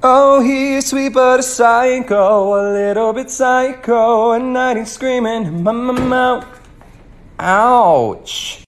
Oh, he's sweet but a psycho, a little bit psycho. and I ain't screaming, mum, mum. Ouch.